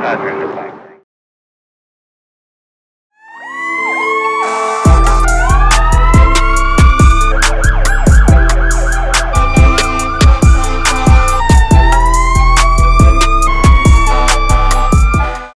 Roger,